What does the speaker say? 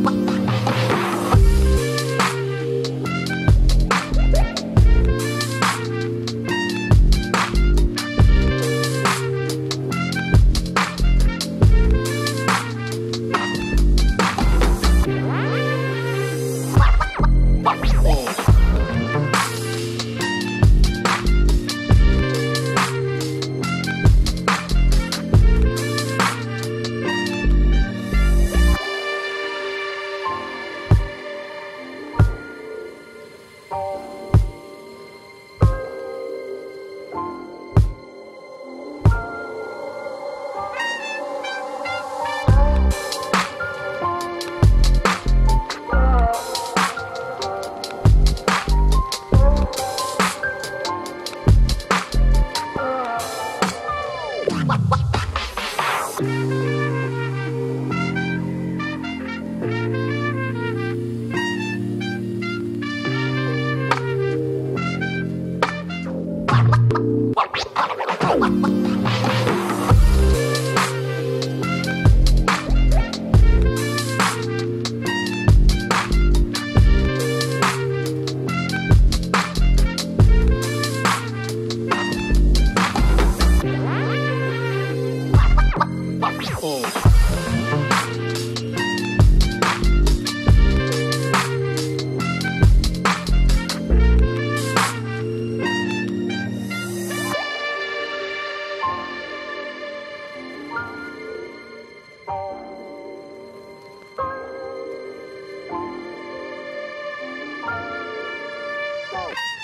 哇！home. Bye. out.